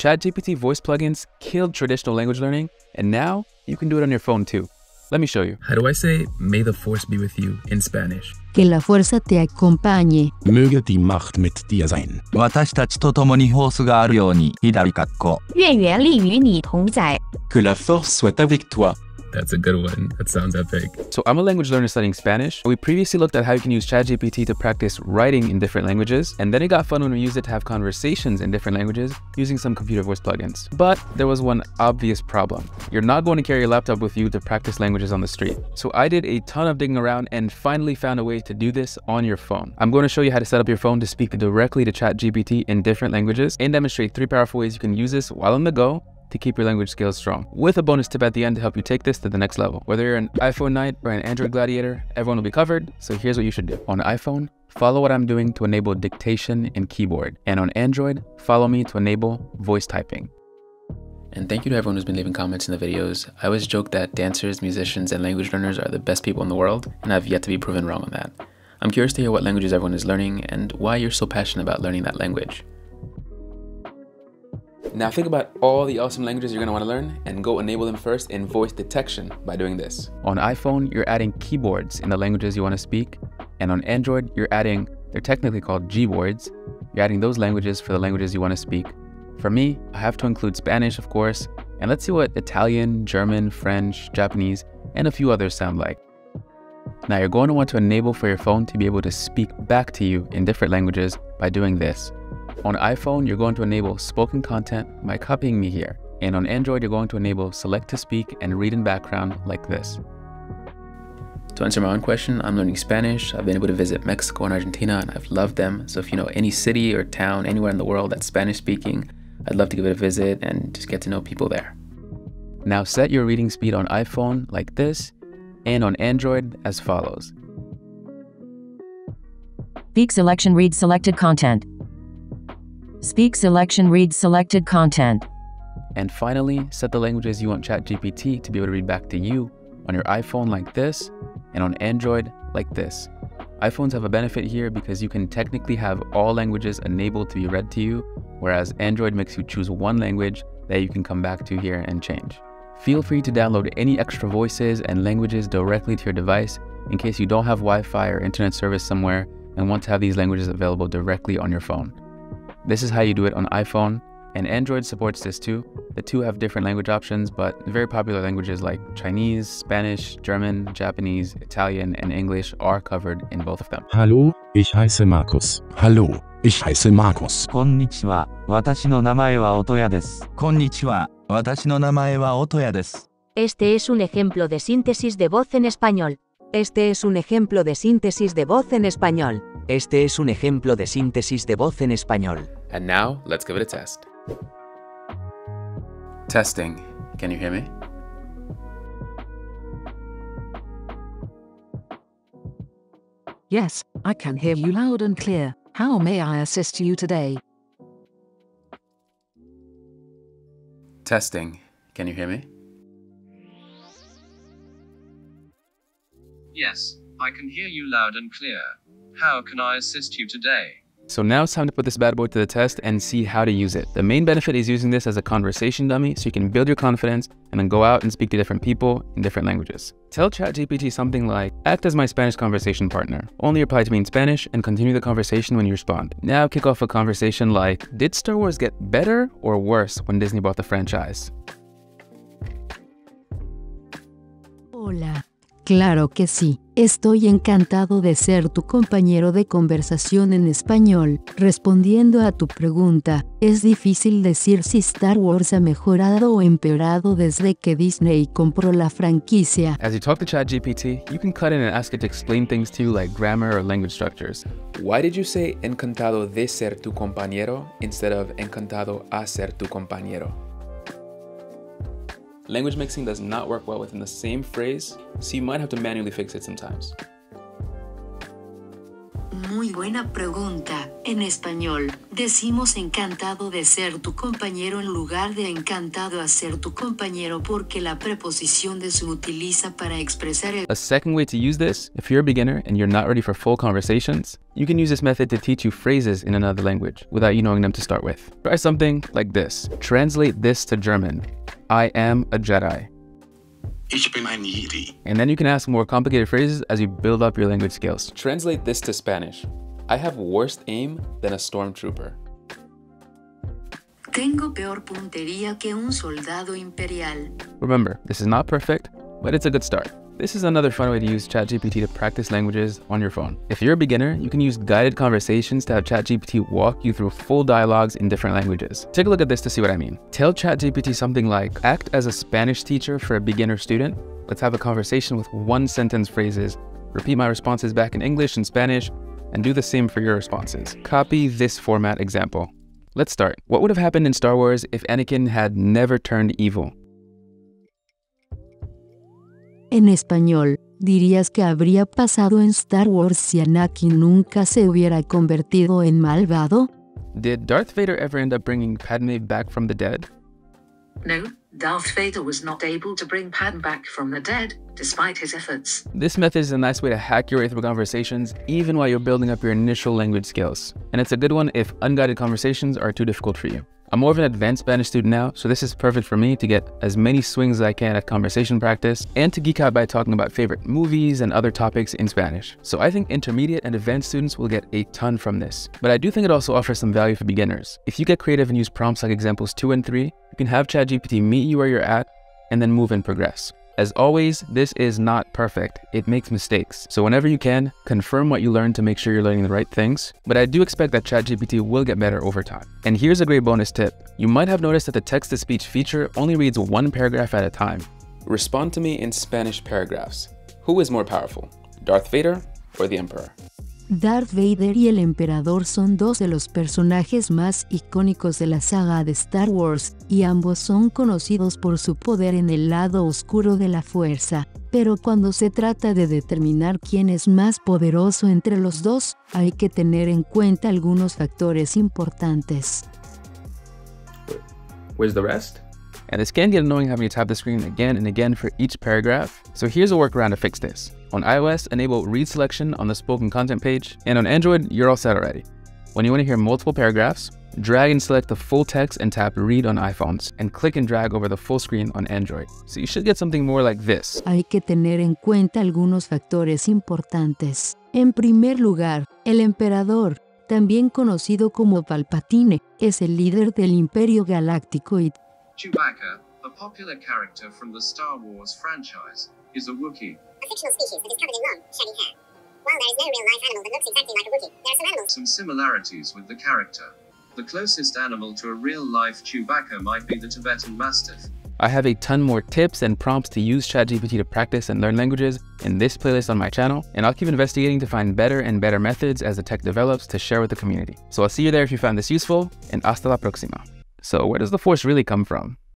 ChatGPT voice plugins killed traditional language learning, and now you can do it on your phone too. Let me show you. How do I say, may the force be with you in Spanish? Que la fuerza te acompañe. Möge die Macht mit dir sein. 私たちと共にフォースがあるように、左括弧。愿原力与你同在。 Que la force soit avec toi. That's a good one. That sounds epic. So I'm a language learner studying Spanish. We previously looked at how you can use ChatGPT to practice writing in different languages, and then it got fun when we used it to have conversations in different languages using some computer voice plugins. But there was one obvious problem. You're not going to carry your laptop with you to practice languages on the street. So I did a ton of digging around and finally found a way to do this on your phone. I'm going to show you how to set up your phone to speak directly to ChatGPT in different languages and demonstrate three powerful ways you can use this while on the go to keep your language skills strong. With a bonus tip at the end to help you take this to the next level. Whether you're an iPhone Knight or an Android Gladiator, everyone will be covered. So here's what you should do. On iPhone, follow what I'm doing to enable dictation and keyboard. And on Android, follow me to enable voice typing. And thank you to everyone who's been leaving comments in the videos. I always joke that dancers, musicians, and language learners are the best people in the world, and I've yet to be proven wrong on that. I'm curious to hear what languages everyone is learning and why you're so passionate about learning that language. Now think about all the awesome languages you're gonna wanna learn and go enable them first in voice detection by doing this. On iPhone, you're adding keyboards in the languages you wanna speak. And on Android, you're adding, they're technically called Gboards. You're adding those languages for the languages you wanna speak. For me, I have to include Spanish, of course, and let's see what Italian, German, French, Japanese, and a few others sound like. Now you're going to want to enable for your phone to be able to speak back to you in different languages by doing this. On iPhone, you're going to enable spoken content by copying me here. And on Android, you're going to enable select to speak and read in background like this. To answer my own question, I'm learning Spanish. I've been able to visit Mexico and Argentina and I've loved them. So if you know any city or town anywhere in the world that's Spanish speaking, I'd love to give it a visit and just get to know people there. Now set your reading speed on iPhone like this and on Android as follows. Speak selection read selected content. Speak selection read selected content. And finally, set the languages you want ChatGPT to be able to read back to you on your iPhone like this and on Android like this. iPhones have a benefit here because you can technically have all languages enabled to be read to you, whereas Android makes you choose one language that you can come back to here and change. Feel free to download any extra voices and languages directly to your device in case you don't have Wi-Fi or internet service somewhere and want to have these languages available directly on your phone. This is how you do it on iPhone, and Android supports this too. The two have different language options, but very popular languages like Chinese, Spanish, German, Japanese, Italian, and English are covered in both of them. Hallo, ich heiße Markus. Hallo, ich heiße Markus. こんにちは。私の名前は音谷です。こんにちは。私の名前は音谷です。 Este es un ejemplo de síntesis de voz en español. Este es un ejemplo de síntesis de voz en español. Este es un ejemplo de síntesis de voz en español. And now, let's give it a test. Testing. Can you hear me? Yes, I can hear you loud and clear. How may I assist you today? Testing. Can you hear me? Yes, I can hear you loud and clear. How can I assist you today? So now it's time to put this bad boy to the test and see how to use it. The main benefit is using this as a conversation dummy so you can build your confidence and then go out and speak to different people in different languages. Tell ChatGPT something like, act as my Spanish conversation partner. Only reply to me in Spanish and continue the conversation when you respond. Now kick off a conversation like, did Star Wars get better or worse when Disney bought the franchise? Hola. Claro que sí. Estoy encantado de ser tu compañero de conversación en español. Respondiendo a tu pregunta, es difícil decir si Star Wars ha mejorado o empeorado desde que Disney compró la franquicia. As you talk to ChatGPT, you can cut in and ask it to explain things to you like grammar or language structures. Why did you say encantado de ser tu compañero instead of encantado a ser tu compañero? Language mixing does not work well within the same phrase, so you might have to manually fix it sometimes. Muy buena pregunta. En español, decimos encantado de ser tu compañero en lugar de encantado a ser tu compañero porque la preposición de se utiliza para expresar el... A second way to use this, if you're a beginner and you're not ready for full conversations, you can use this method to teach you phrases in another language without you knowing them to start with. Try something like this. Translate this to German. I am a Jedi. Ich bin ein Jedi. And then you can ask more complicated phrases as you build up your language skills. Translate this to Spanish. I have worse aim than a stormtrooper. Tengo peor puntería que un soldado imperial. Remember, this is not perfect, but it's a good start. This is another fun way to use ChatGPT to practice languages on your phone. If you're a beginner, you can use guided conversations to have ChatGPT walk you through full dialogues in different languages. Take a look at this to see what I mean. Tell ChatGPT something like, act as a Spanish teacher for a beginner student. Let's have a conversation with one sentence phrases. Repeat my responses back in English and Spanish, and do the same for your responses. Copy this format example. Let's start. What would have happened in Star Wars if Anakin had never turned evil? En español, ¿dirías que habría pasado en Star Wars si Anakin nunca se hubiera convertido en malvado? Did Darth Vader ever end up bringing Padme back from the dead? No, Darth Vader was not able to bring Padme back from the dead, despite his efforts. This method is a nice way to hack your way through conversations, even while you're building up your initial language skills. And it's a good one if unguided conversations are too difficult for you. I'm more of an advanced Spanish student now, so this is perfect for me to get as many swings as I can at conversation practice and to geek out by talking about favorite movies and other topics in Spanish. So I think intermediate and advanced students will get a ton from this. But I do think it also offers some value for beginners. If you get creative and use prompts like examples 2 and 3, you can have ChatGPT meet you where you're at and then move and progress. As always, this is not perfect. It makes mistakes. So whenever you can, confirm what you learned to make sure you're learning the right things. But I do expect that ChatGPT will get better over time. And here's a great bonus tip. You might have noticed that the text-to-speech feature only reads one paragraph at a time. Respond to me in Spanish paragraphs. Who is more powerful, Darth Vader or the Emperor? Darth Vader y el Emperador son dos de los personajes más icónicos de la saga de Star Wars, y ambos son conocidos por su poder en el lado oscuro de la fuerza. Pero cuando se trata de determinar quién es más poderoso entre los dos, hay que tener en cuenta algunos factores importantes. Where's the rest? And this can get annoying having to tap the screen again and again for each paragraph. So here's a workaround to fix this. On iOS, enable read selection on the spoken content page, and on Android, you're all set already. When you want to hear multiple paragraphs, drag and select the full text and tap read on iPhones, and click and drag over the full screen on Android. So you should get something more like this. Hay que tener en cuenta algunos factores importantes. En primer lugar, el emperador, también conocido como Palpatine, es el líder del Imperio Galáctico y Chewbacca, a popular character from the Star Wars franchise, is a Wookiee. A fictional species that is covered in long, shaggy hair. While there is no real life animal that looks exactly like a Wookiee, there are some animals. Some similarities with the character. The closest animal to a real life Chewbacca might be the Tibetan Mastiff. I have a ton more tips and prompts to use ChatGPT to practice and learn languages in this playlist on my channel, and I'll keep investigating to find better and better methods as the tech develops to share with the community. So I'll see you there if you found this useful, and hasta la próxima. So where does the force really come from?